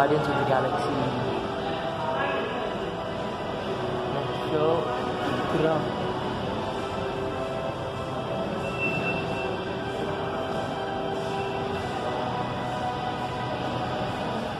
Guardians of the Galaxy. Next show, go.